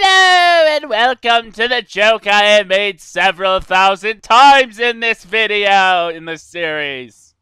Hello and welcome to the joke I have made several thousand times in this video, in this series.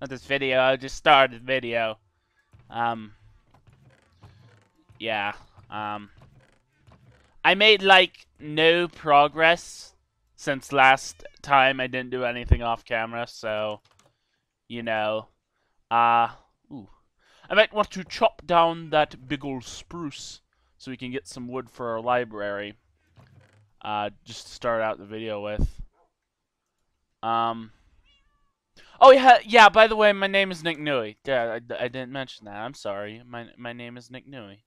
Not this video, I just started the video. Um, yeah, um, I made like no progress since last time I didn't do anything off camera, so, you know, uh, ooh. I might want to chop down that big old spruce so we can get some wood for our library. Uh, just to start out the video with. Um. Oh yeah, yeah. By the way, my name is Nick Nui. Yeah, I, I didn't mention that. I'm sorry. My my name is Nick Nui.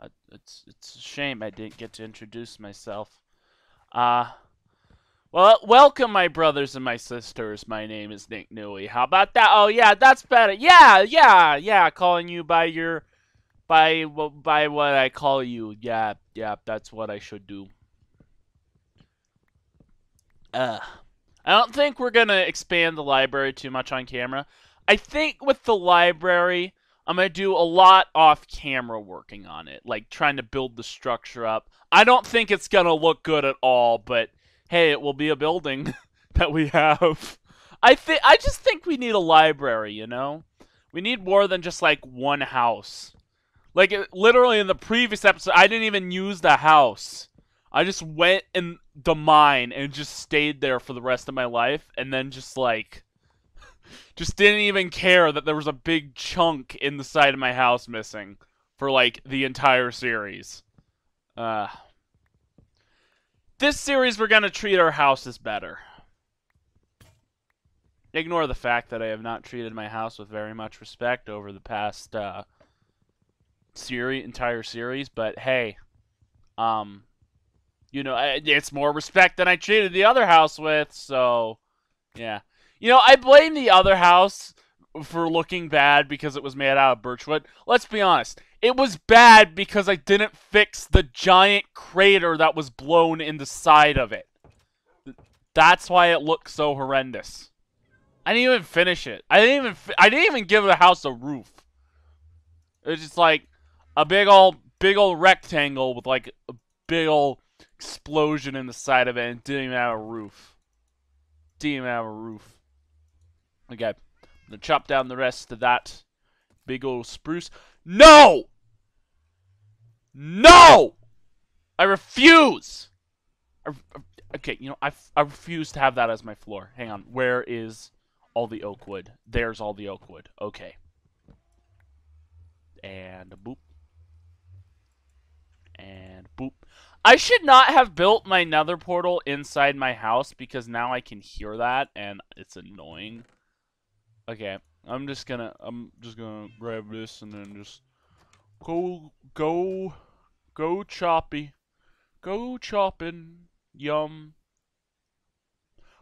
Uh, it's it's a shame I didn't get to introduce myself. Uh. Well, welcome, my brothers and my sisters. My name is Nick Nui. How about that? Oh yeah, that's better. Yeah, yeah, yeah. Calling you by your by by what I call you. Yeah, yeah, that's what I should do. Uh, I don't think we're gonna expand the library too much on camera. I think with the library, I'm gonna do a lot off camera working on it, like trying to build the structure up. I don't think it's gonna look good at all, but hey, it will be a building that we have. I think I just think we need a library, you know? We need more than just like one house. Like it, literally in the previous episode, I didn't even use the house. I just went in the mine and just stayed there for the rest of my life, and then just like, just didn't even care that there was a big chunk in the side of my house missing for like the entire series. Uh, this series, we're gonna treat our houses better. Ignore the fact that I have not treated my house with very much respect over the past uh, series, entire series, but hey, um, you know, it's more respect than I treated the other house with, so yeah. You know, I blame the other house for looking bad because it was made out of birchwood. Let's be honest. It was bad because I didn't fix the giant crater that was blown in the side of it. That's why it looked so horrendous. I didn't even finish it. I didn't even I didn't even give the house a roof. It was just like a big old big old rectangle with like a big old explosion in the side of it and didn't even have a roof. Didn't even have a roof. Okay. I'm gonna chop down the rest of that big old spruce. No! No! I refuse! I, okay, you know, I, I refuse to have that as my floor. Hang on. Where is all the oak wood? There's all the oak wood. Okay. And boop and boop. I should not have built my nether portal inside my house because now I can hear that and it's annoying. Okay, I'm just gonna I'm just gonna grab this and then just go go go choppy. Go chopping. Yum.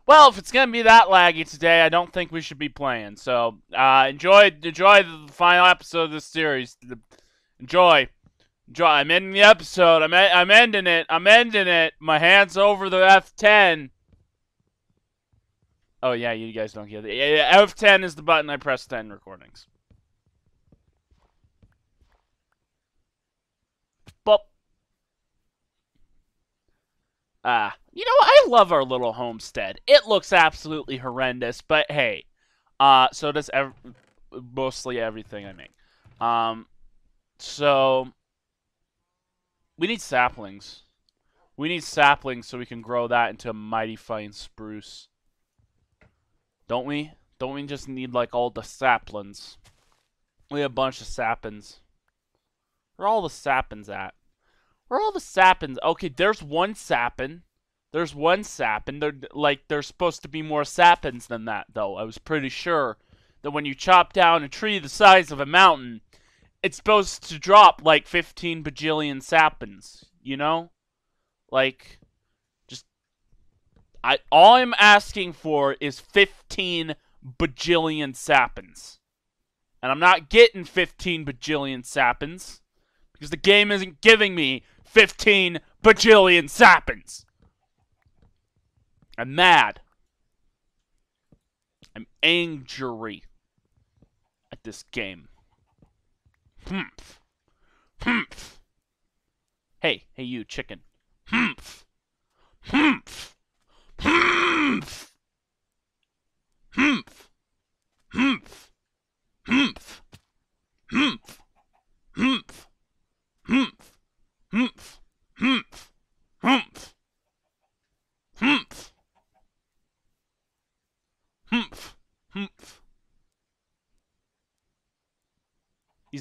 Well, if it's gonna be that laggy today, I don't think we should be playing. So, uh, enjoy enjoy the final episode of this series. Enjoy. I'm ending the episode. I'm, I'm ending it. I'm ending it. My hand's over the F10. Oh, yeah, you guys don't get it. Yeah, F10 is the button I press to end recordings. But, ah, you know, I love our little homestead. It looks absolutely horrendous, but hey, uh, so does ev mostly everything I make. Um, so we need saplings. We need saplings so we can grow that into a mighty fine spruce. Don't we? Don't we just need like all the saplings? We have a bunch of saplings. Where all the saplings at? Where all the saplings? Okay, there's one sapling. There's one sapling. There, like, there's supposed to be more saplings than that, though. I was pretty sure that when you chop down a tree the size of a mountain, it's supposed to drop like 15 bajillion saplings, you know? Like just I all I'm asking for is 15 bajillion saplings. And I'm not getting 15 bajillion saplings because the game isn't giving me 15 bajillion saplings. I'm mad. I'm angry at this game. Humph. Humph. Hey, hey, you chicken. Humph. Humph.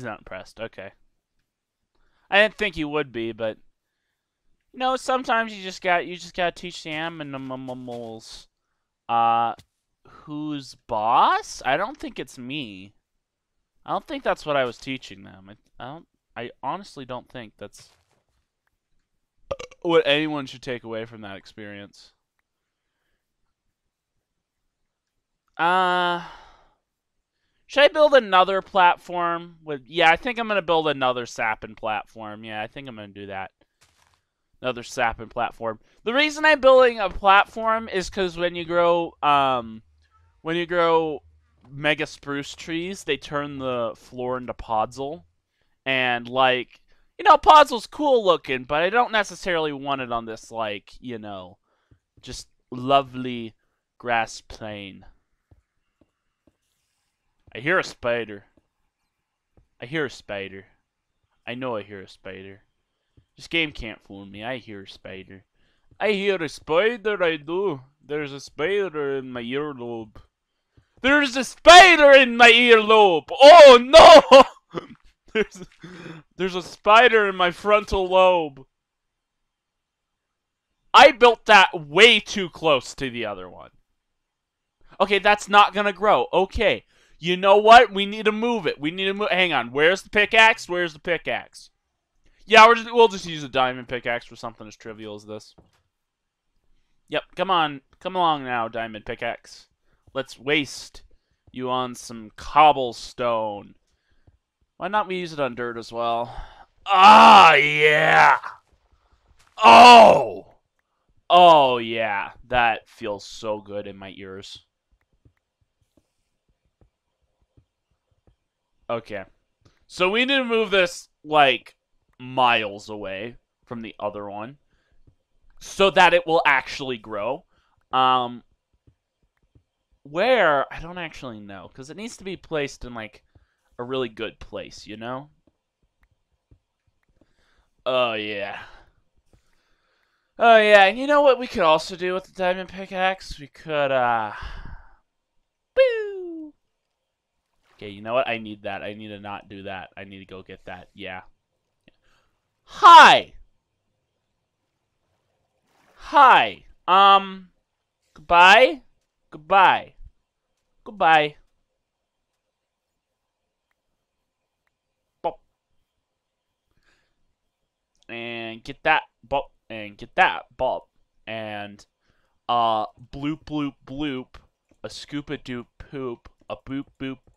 He's not impressed. Okay. I didn't think he would be, but you know, sometimes you just got you just gotta teach the animals uh who's boss? I don't think it's me. I don't think that's what I was teaching them. I, I don't I honestly don't think that's what anyone should take away from that experience. Uh should I build another platform with Yeah, I think I'm going to build another Sapin platform. Yeah, I think I'm going to do that. Another Sapin platform. The reason I'm building a platform is cuz when you grow um when you grow mega spruce trees, they turn the floor into podzol. And like you know, Podzol's cool looking, but I don't necessarily want it on this, like, you know, just lovely grass plain. I hear a spider. I hear a spider. I know I hear a spider. This game can't fool me. I hear a spider. I hear a spider, I do. There's a spider in my earlobe. There's a spider in my earlobe! Oh no! There's, there's a spider in my frontal lobe. I built that way too close to the other one. Okay, that's not gonna grow. Okay, you know what? We need to move it. We need to move. Hang on. Where's the pickaxe? Where's the pickaxe? Yeah, we will just use a diamond pickaxe for something as trivial as this. Yep, come on. Come along now, diamond pickaxe. Let's waste you on some cobblestone. Why not we use it on dirt as well? Ah, yeah. Oh. Oh, yeah. That feels so good in my ears. Okay. So we need to move this, like, miles away from the other one so that it will actually grow. Um, where? I don't actually know, because it needs to be placed in, like, a really good place, you know? Oh, yeah. Oh, yeah, and you know what we could also do with the diamond pickaxe? We could, uh... Okay, you know what? I need that. I need to not do that. I need to go get that. Yeah. Hi! Hi. Um... Goodbye? Goodbye. Goodbye. and get that bop and get that bop and uh bloop bloop bloop a scoop a doop poop a boop boop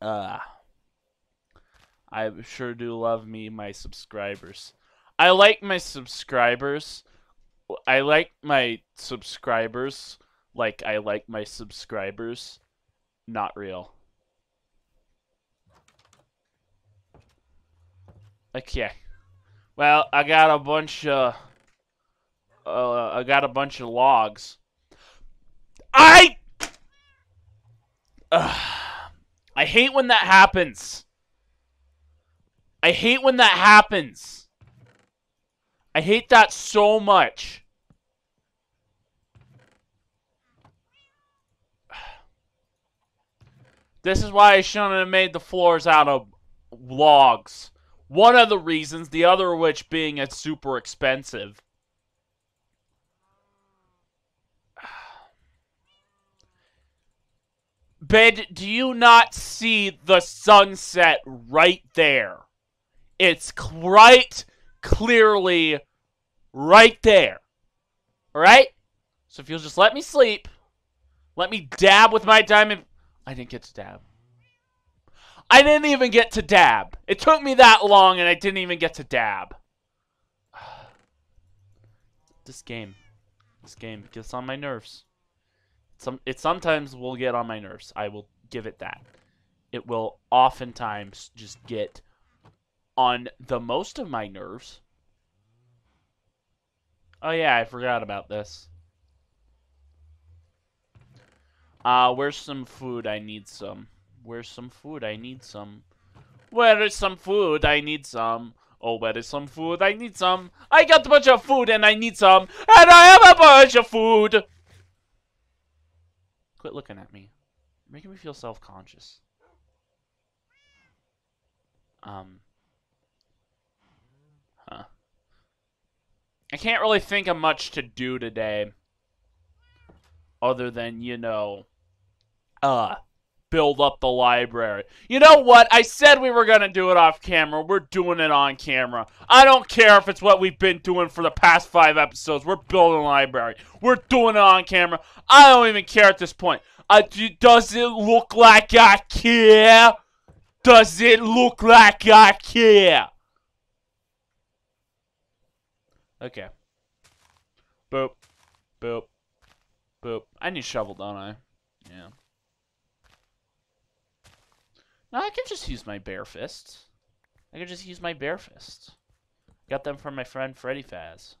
Ah. I sure do love me my subscribers. I like my subscribers. I like my subscribers like I like my subscribers. Not real. Okay. Well, I got a bunch of... Uh, I got a bunch of logs. I... Uh, I hate when that happens. I hate when that happens. I hate that so much. This is why I shouldn't have made the floors out of logs. One of the reasons, the other of which being it's super expensive. Bed, do you not see the sunset right there? It's right clearly right there. All right? So if you'll just let me sleep, let me dab with my diamond. I didn't get to dab. I didn't even get to dab. It took me that long and I didn't even get to dab. This game. This game gets on my nerves. Some it sometimes will get on my nerves. I will give it that. It will oftentimes just get on the most of my nerves. Oh yeah, I forgot about this. Uh, where's some food? I need some. Where's some food? I need some. Where is some food? I need some. Oh, where is some food? I need some. I got a bunch of food and I need some. And I have a bunch of food. Quit looking at me. You're making me feel self-conscious. Um. Huh. I can't really think of much to do today. Other than, you know, uh, build up the library. You know what? I said we were going to do it off camera. We're doing it on camera. I don't care if it's what we've been doing for the past five episodes. We're building a library. We're doing it on camera. I don't even care at this point. Uh, does it look like I care? Does it look like I care? Okay. Boop. Boop. Boop. I need shovel, don't I? Yeah. No, I can just use my bare fists. I can just use my bare fists. Got them from my friend Freddy Faz.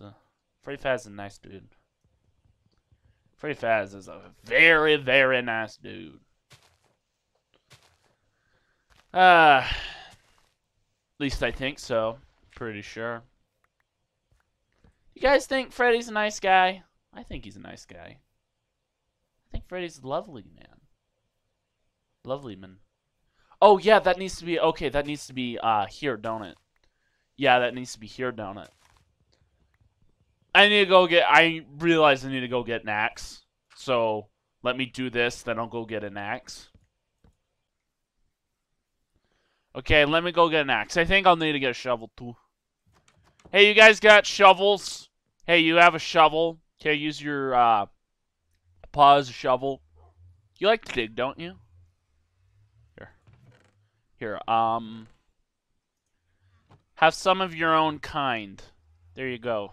A, Freddy Faz is a nice dude. Freddy Faz is a very, very nice dude. Uh, at least I think so. Pretty sure. You guys think Freddy's a nice guy? I think he's a nice guy. I think Freddy's a lovely man. Lovely man. Oh yeah, that needs to be okay. That needs to be uh here, don't it? Yeah, that needs to be here, don't it? I need to go get. I realize I need to go get an axe. So let me do this, then I'll go get an axe. Okay, let me go get an axe. I think I'll need to get a shovel too. Hey, you guys got shovels? Hey, you have a shovel? Okay, use your uh, paws shovel. You like to dig, don't you? Here, um... Have some of your own kind. There you go.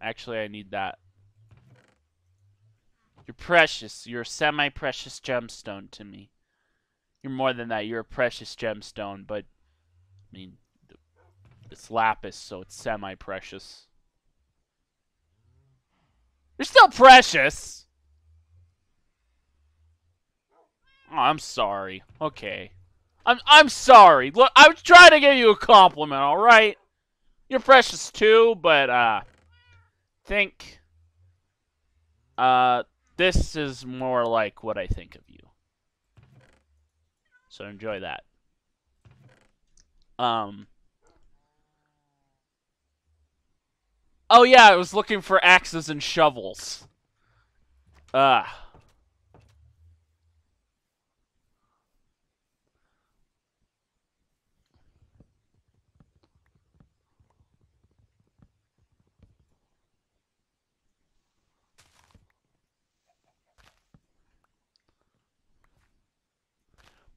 Actually, I need that. You're precious. You're a semi-precious gemstone to me. You're more than that. You're a precious gemstone, but... I mean, it's lapis, so it's semi-precious. You're still precious! Oh, I'm sorry. Okay. I'm I'm sorry. Look, I was trying to give you a compliment, all right? You're precious too, but uh think uh this is more like what I think of you. So enjoy that. Um Oh yeah, I was looking for axes and shovels. Ah. Uh.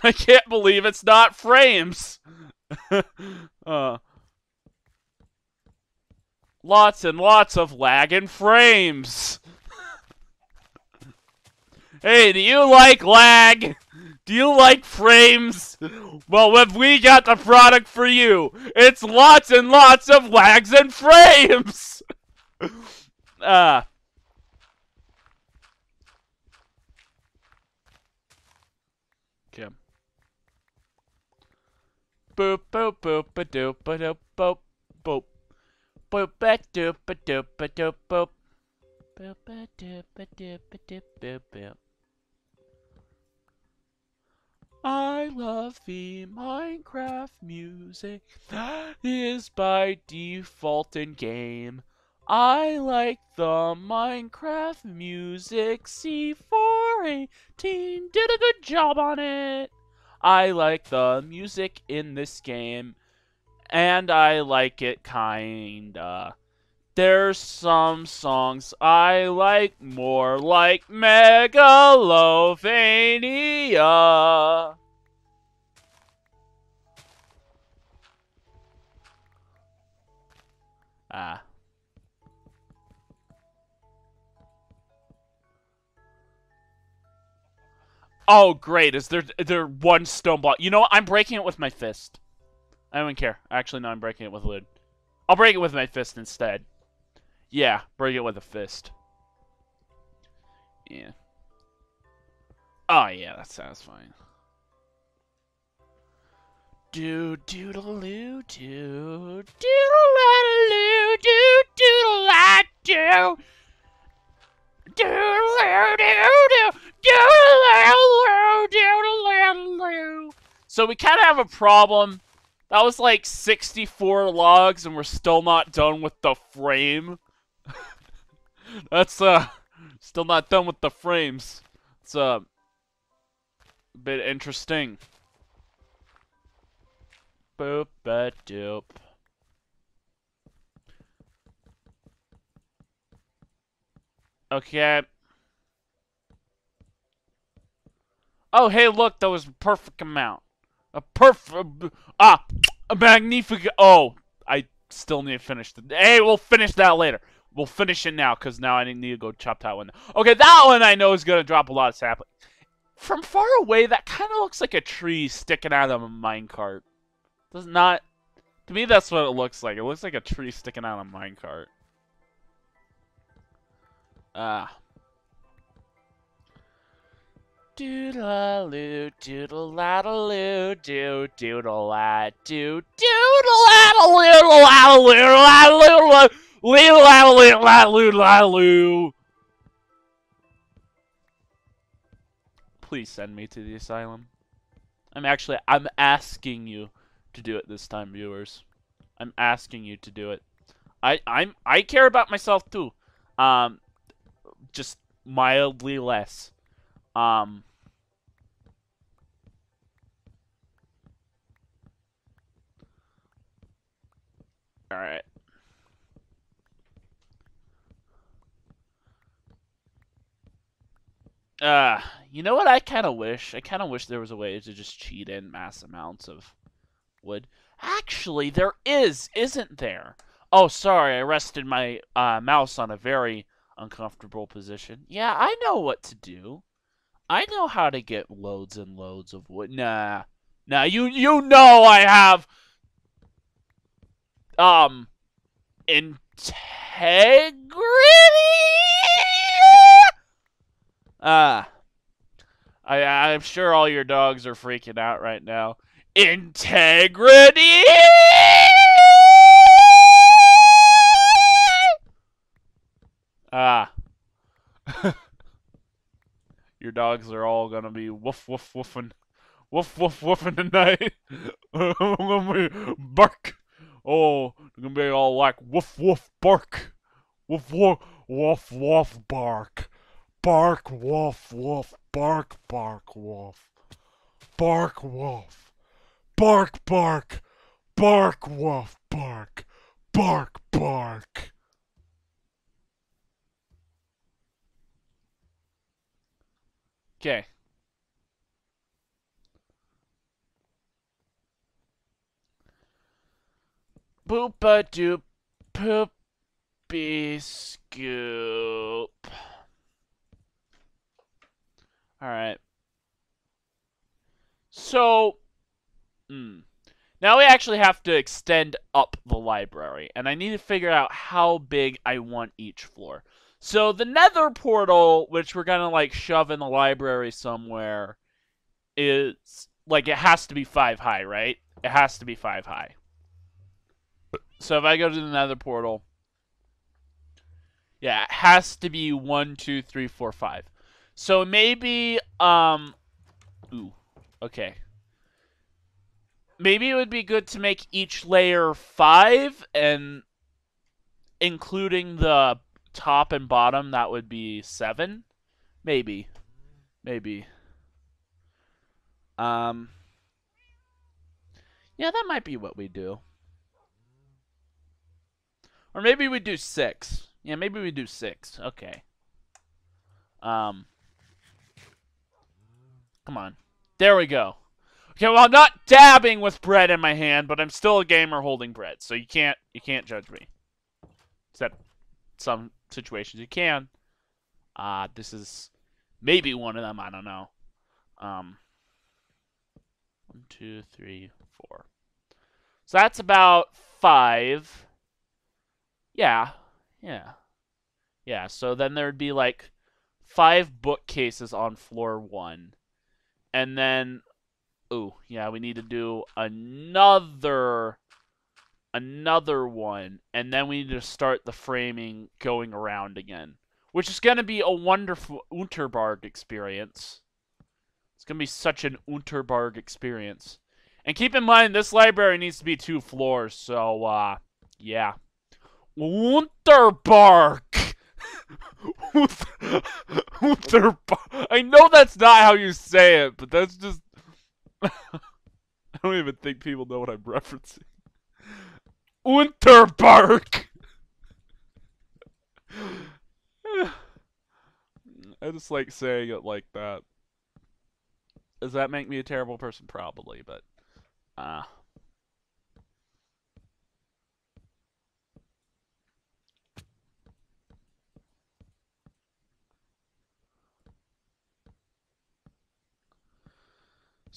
I can't believe it's not frames. uh, lots and lots of lag in frames. hey, do you like lag? Do you like frames? Well, have we got the product for you. It's lots and lots of lags and frames. Ah. uh, boop boop boop ba doop ba doop boop boop boop ba doop ba doop ba doop boop boop ba doop ba doop ba doop boop boop. I love the Minecraft music that is by default in game. I like the Minecraft music. C418 did a good job on it. I like the music in this game, and I like it kinda. There's some songs I like more, like Megalovania. Ah. Oh, great. Is there there one stone block? You know what? I'm breaking it with my fist. I don't care. Actually, no, I'm breaking it with wood. I'll break it with my fist instead. Yeah, break it with a fist. Yeah. Oh, yeah, that sounds fine. Do doodle doo do doodle la do doodle do doodle do do So we kind of have a problem. That was like 64 logs, and we're still not done with the frame. That's uh, still not done with the frames. It's uh, a bit interesting. Boop a doop. Okay. Oh, hey, look, that was a perfect amount. A perfect, ah, a magnific. Oh, I still need to finish the. Hey, we'll finish that later. We'll finish it now because now I need to go chop that one. Okay, that one I know is gonna drop a lot of sapling. From far away, that kind of looks like a tree sticking out of a minecart. Does not. To me, that's what it looks like. It looks like a tree sticking out of a minecart. Ah. Doodle-loo, doodle-laddle-loo, doo, doodle-lad, doo, Leeladdle-loo, Please send me to the asylum. I'm actually, I'm asking you to do it this time, viewers. I'm asking you to do it. I, I'm, I care about myself too. Um, just mildly less. Um, Alright. Uh, you know what I kind of wish? I kind of wish there was a way to just cheat in mass amounts of wood. Actually, there is, isn't there? Oh, sorry, I rested my uh, mouse on a very uncomfortable position. Yeah, I know what to do. I know how to get loads and loads of wood. Nah. Nah, you you know I have um integrity. Ah. Uh, I I'm sure all your dogs are freaking out right now. Integrity. Ah. your dogs are all gonna be woof woof woofing, woof woof woofing tonight. I'm bark. Oh, they're gonna be all like woof woof bark, woof woof woof woof bark, bark woof woof bark bark woof, bark woof, bark bark, bark woof bark, bark bark. Okay. Boopa doop poopy scoop. Alright. So, hmm. Now we actually have to extend up the library, and I need to figure out how big I want each floor. So the nether portal, which we're gonna like shove in the library somewhere, is like it has to be five high, right? It has to be five high. So if I go to the nether portal, yeah, it has to be one, two, three, four, five. So maybe, um, ooh, okay. Maybe it would be good to make each layer five and including the top and bottom, that would be seven. Maybe. Maybe. Um, yeah, that might be what we do. Or maybe we do six. Yeah, maybe we do six. Okay. Um, come on. There we go. Okay, well, I'm not dabbing with bread in my hand, but I'm still a gamer holding bread, so you can't you can't judge me. Except some situations you can. Uh, this is maybe one of them. I don't know. Um, one, two, three, four. So that's about five. Yeah, yeah, yeah. So then there'd be like five bookcases on floor one, and then, oh yeah, we need to do another another one, and then we need to start the framing going around again, which is going to be a wonderful Unterberg experience. It's going to be such an Unterberg experience. And keep in mind, this library needs to be two floors, so, uh, yeah. Unterberg! I know that's not how you say it, but that's just... I don't even think people know what I'm referencing. Unterberg. I just like saying it like that. Does that make me a terrible person? Probably, but uh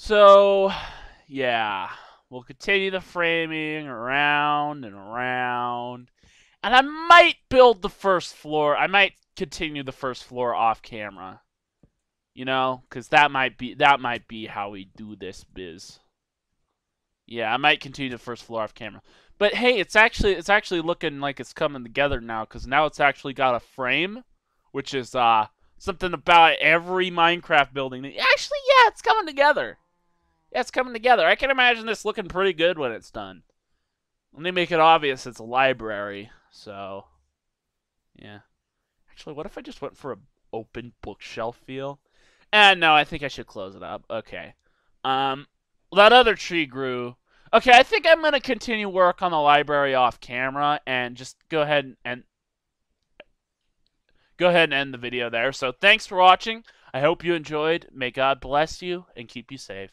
So, yeah. We'll continue the framing around and around. And I might build the first floor. I might continue the first floor off camera. You know, cuz that might be that might be how we do this biz. Yeah, I might continue the first floor off camera. But hey, it's actually it's actually looking like it's coming together now cuz now it's actually got a frame, which is uh something about every Minecraft building. Actually, yeah, it's coming together. Yeah, it's coming together. I can imagine this looking pretty good when it's done. Let me make it obvious it's a library, so... Yeah. Actually, what if I just went for a open bookshelf feel? And no, I think I should close it up. Okay. Um, that other tree grew. Okay, I think I'm going to continue work on the library off camera and just go ahead and go ahead and end the video there. So thanks for watching. I hope you enjoyed. May God bless you and keep you safe.